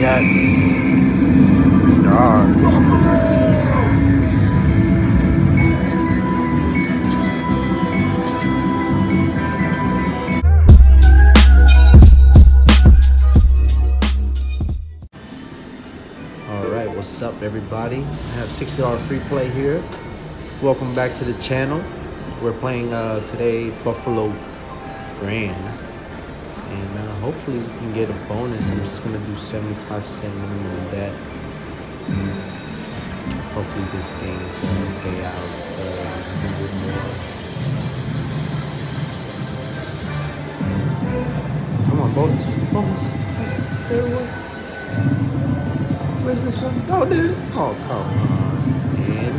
Yes. Alright, what's up everybody? I have $60 free play here. Welcome back to the channel. We're playing uh, today Buffalo Grand. And uh, hopefully we can get a bonus. I'm just gonna do 75 cent minimum bet. Hopefully this game is gonna pay out uh, a little more. Come on, bonus, bonus. There it was. Where's this one? Oh, dude. Oh, come on. And.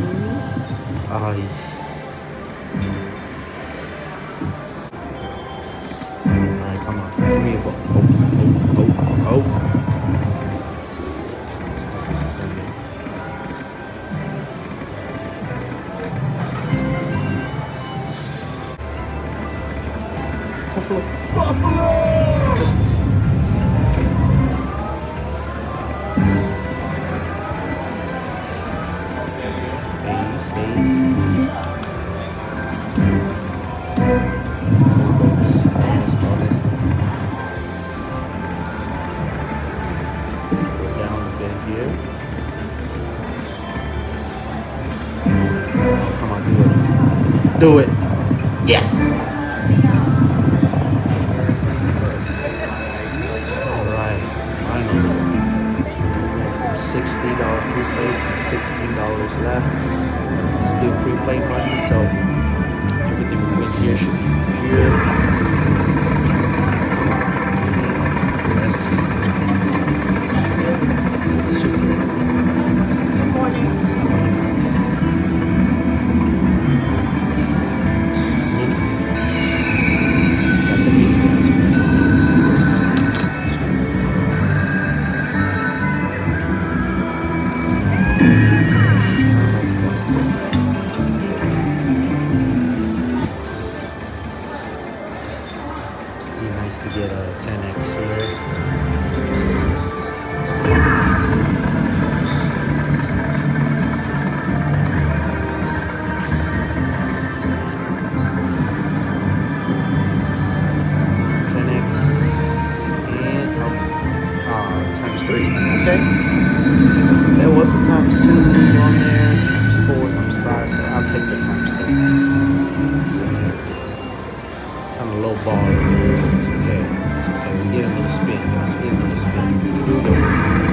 Oh, he's. Give me a. Oh, oh, oh, oh. Buffalo. Buffalo! Just Ace, ace. Do it. Yes! Alright, finally. Sixty dollar free play sixteen dollars left. Still free play money, so everything we win here should Okay. There was a times two on there, times four, times five, so I'll take the times three. It's okay kind of low ball. It's okay. It's okay. We get another spin. Let's get another spin.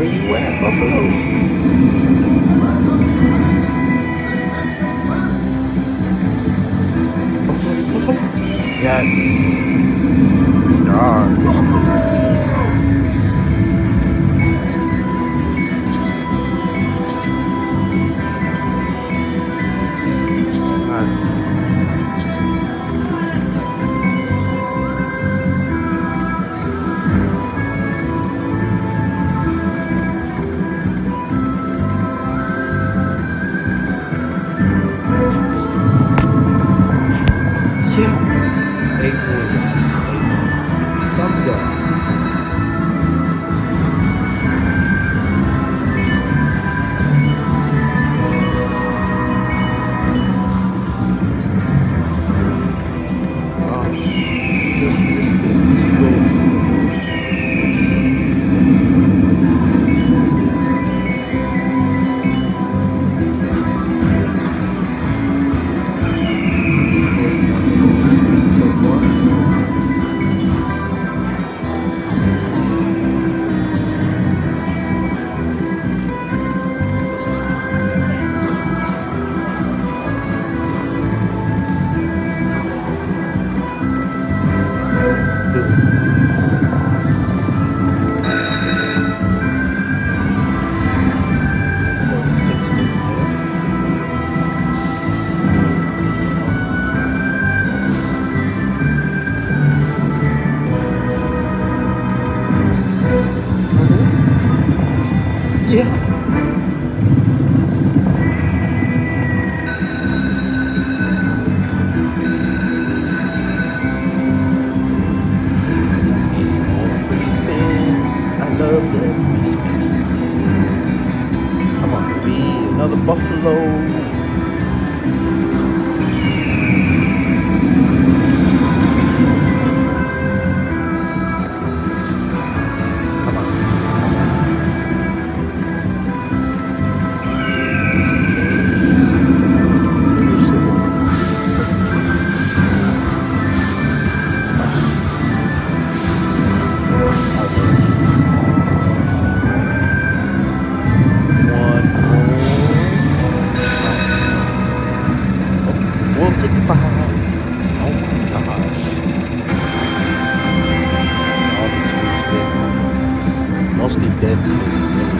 Where you at, Buffalo? Buffalo, Buffalo. Yes. Darn. Another Mostly dead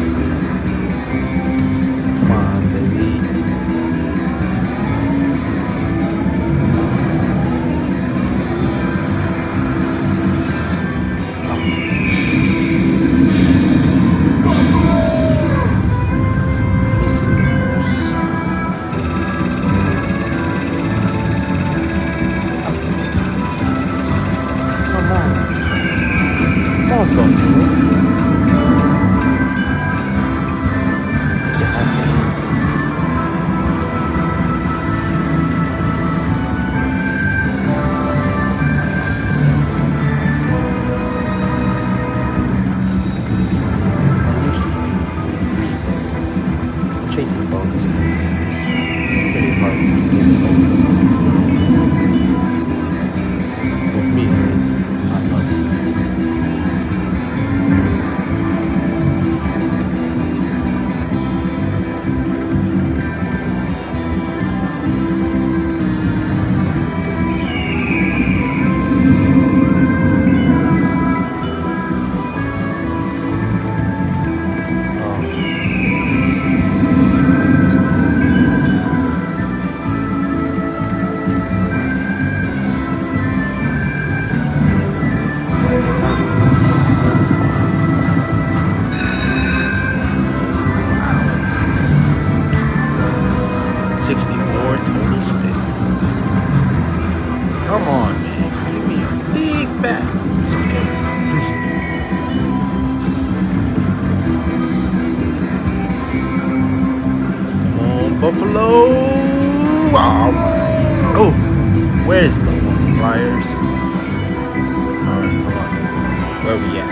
Where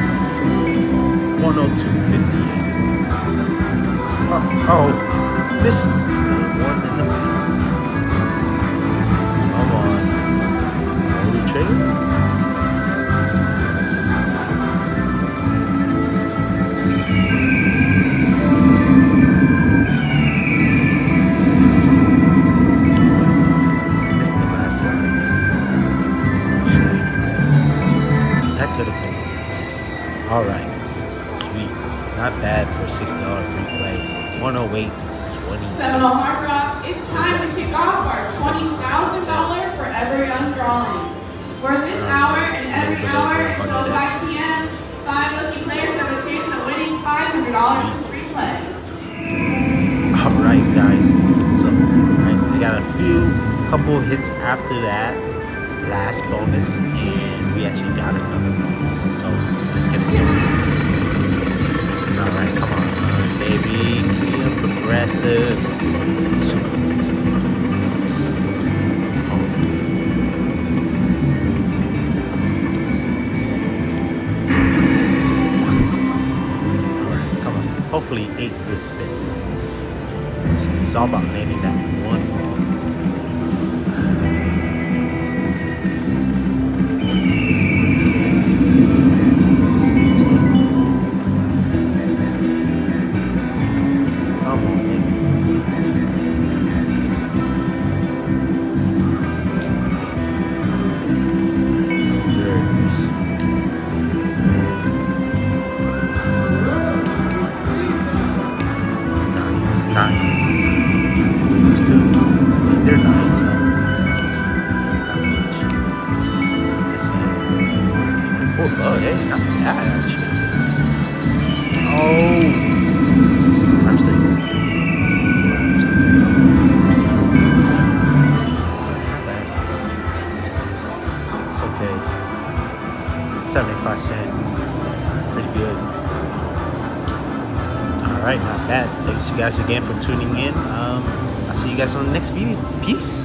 we 102.58. Oh, missed couple hits after that last bonus, and we actually got another bonus. So let's get it going. All right, come on, baby. Be a progressive. Super. Alright, come on. Hopefully eight good spin. It's all about landing that one Oh, oh, hey, not bad actually. Oh. It's okay. Seventy-five cent. Pretty good. All right, not bad. Thanks you guys again for tuning in. Um, I'll see you guys on the next video. Peace.